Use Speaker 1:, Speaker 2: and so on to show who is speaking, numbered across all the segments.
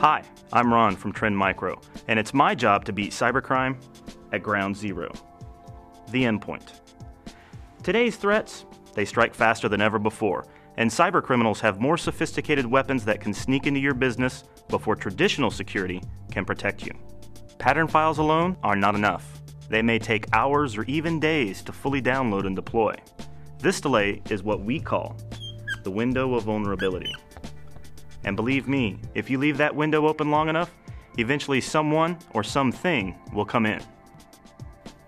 Speaker 1: Hi, I'm Ron from Trend Micro, and it's my job to beat cybercrime at ground zero the endpoint. Today's threats, they strike faster than ever before, and cybercriminals have more sophisticated weapons that can sneak into your business before traditional security can protect you. Pattern files alone are not enough. They may take hours or even days to fully download and deploy. This delay is what we call the window of vulnerability. And believe me, if you leave that window open long enough, eventually someone or something will come in.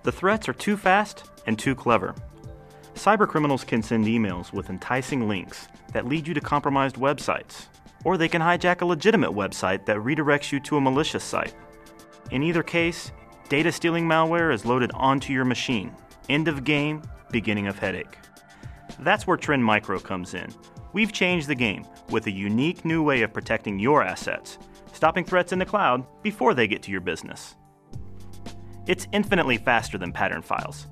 Speaker 1: The threats are too fast and too clever. Cybercriminals can send emails with enticing links that lead you to compromised websites, or they can hijack a legitimate website that redirects you to a malicious site. In either case, data stealing malware is loaded onto your machine. End of game, beginning of headache. That's where Trend Micro comes in. We've changed the game with a unique new way of protecting your assets, stopping threats in the cloud before they get to your business. It's infinitely faster than pattern files.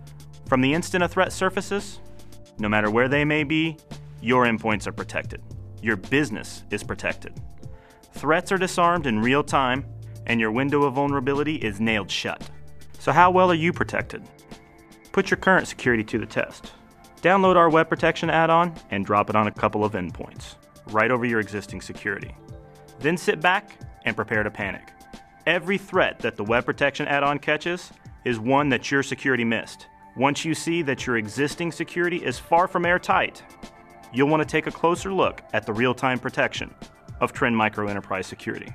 Speaker 1: From the instant a threat surfaces, no matter where they may be, your endpoints are protected. Your business is protected. Threats are disarmed in real time, and your window of vulnerability is nailed shut. So, how well are you protected? Put your current security to the test. Download our web protection add on and drop it on a couple of endpoints, right over your existing security. Then sit back and prepare to panic. Every threat that the web protection add on catches is one that your security missed. Once you see that your existing security is far from airtight, you'll want to take a closer look at the real time protection of Trend Micro Enterprise Security.